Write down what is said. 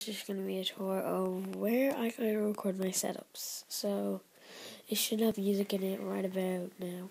just to be a tour of where I can record my setups. So, it should have music in it right about now.